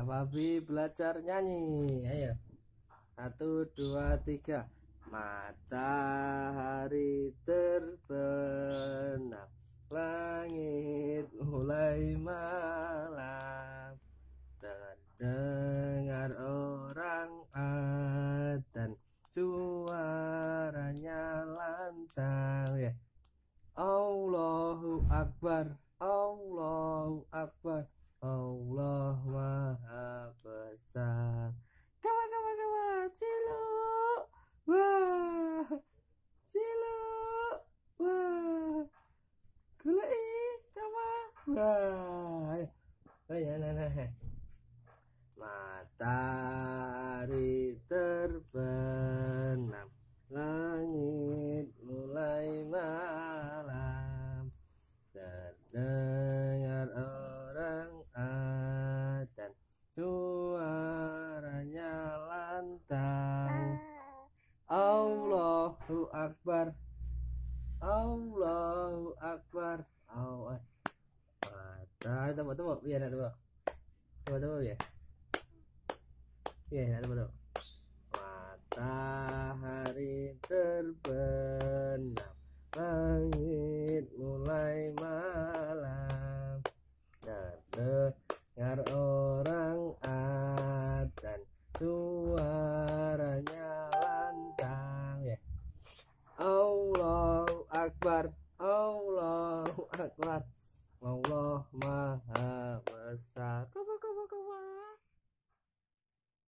Kak belajar nyanyi. Ayo. Satu, dua, tiga. Matahari terbenam, langit mulai malam. Terdengar orang adzan, suaranya lantang. Ya. Allahu Akbar, Allahu Akbar, Allah Matahari terbenam, langit mulai malam, terdengar orang adzan, suaranya lantang. Allahu Akbar, Allahu Akbar ada tepuk tepuk biar ada tepuk tepuk tepuk biar. Biar ada matahari terbenam langit mulai malam. Dengar orang adzan suaranya lantang. Ya. Allah Akbar Allah Akbar. Allah Maha Besar.